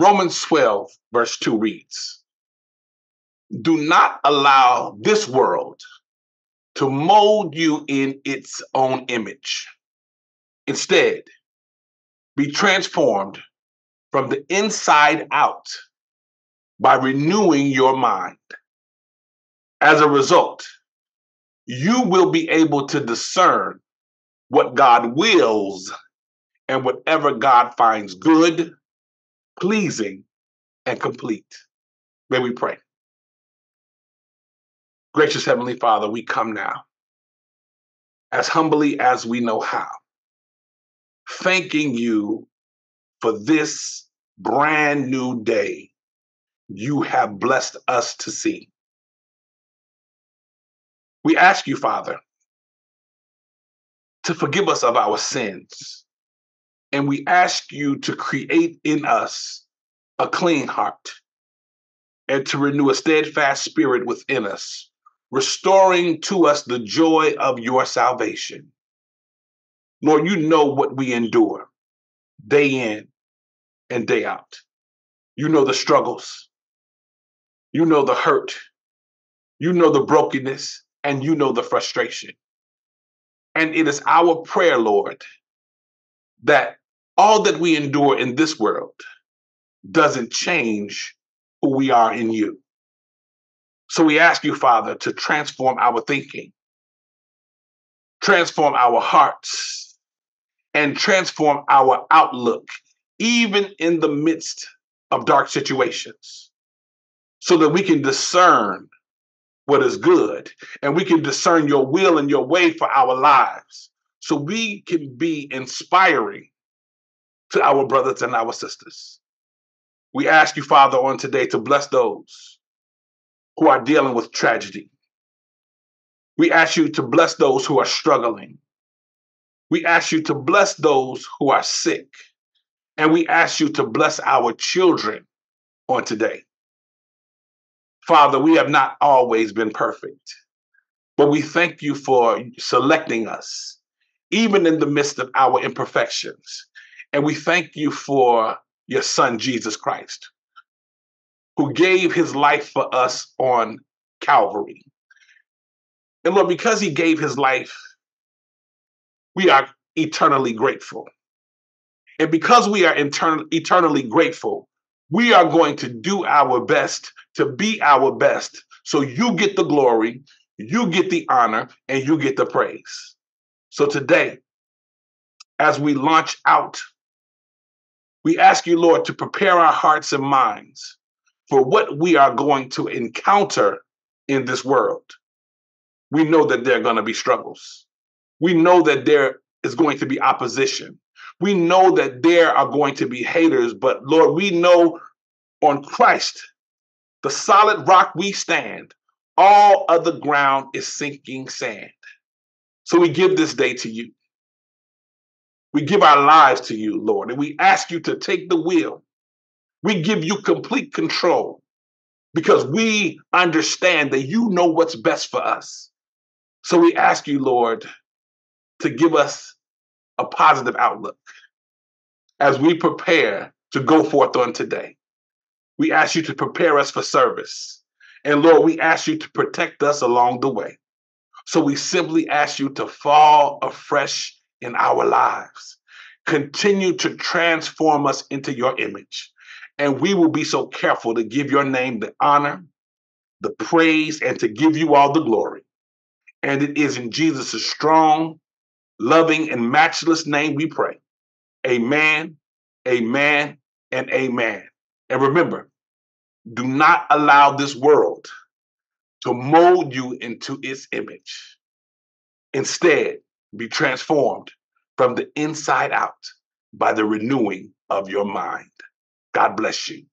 Romans 12, verse 2 reads Do not allow this world to mold you in its own image. Instead, be transformed from the inside out by renewing your mind. As a result, you will be able to discern what God wills and whatever God finds good, pleasing, and complete. May we pray. Gracious Heavenly Father, we come now as humbly as we know how, thanking you for this brand new day you have blessed us to see. We ask you, Father, to forgive us of our sins. And we ask you to create in us a clean heart and to renew a steadfast spirit within us, restoring to us the joy of your salvation. Lord, you know what we endure day in and day out. You know the struggles. You know the hurt. You know the brokenness and you know the frustration. And it is our prayer, Lord, that all that we endure in this world doesn't change who we are in you. So we ask you, Father, to transform our thinking, transform our hearts, and transform our outlook, even in the midst of dark situations, so that we can discern what is good, and we can discern your will and your way for our lives. So we can be inspiring to our brothers and our sisters. We ask you, Father, on today to bless those who are dealing with tragedy. We ask you to bless those who are struggling. We ask you to bless those who are sick. And we ask you to bless our children on today. Father, we have not always been perfect, but we thank you for selecting us, even in the midst of our imperfections. And we thank you for your son, Jesus Christ, who gave his life for us on Calvary. And Lord, because he gave his life, we are eternally grateful. And because we are etern- eternally grateful, we are going to do our best to be our best so you get the glory, you get the honor, and you get the praise. So today, as we launch out, we ask you, Lord, to prepare our hearts and minds for what we are going to encounter in this world. We know that there are going to be struggles. We know that there is going to be opposition. We know that there are going to be haters, but Lord, we know on Christ, the solid rock we stand, all other ground is sinking sand. So we give this day to you. We give our lives to you, Lord, and we ask you to take the wheel. We give you complete control because we understand that you know what's best for us. So we ask you, Lord, to give us a positive outlook as we prepare to go forth on today. We ask you to prepare us for service. And Lord, we ask you to protect us along the way. So we simply ask you to fall afresh in our lives. Continue to transform us into your image. And we will be so careful to give your name the honor, the praise, and to give you all the glory. And it is in Jesus' strong, loving, and matchless name we pray. Amen, amen, and amen. And remember, do not allow this world to mold you into its image. Instead, be transformed from the inside out by the renewing of your mind. God bless you.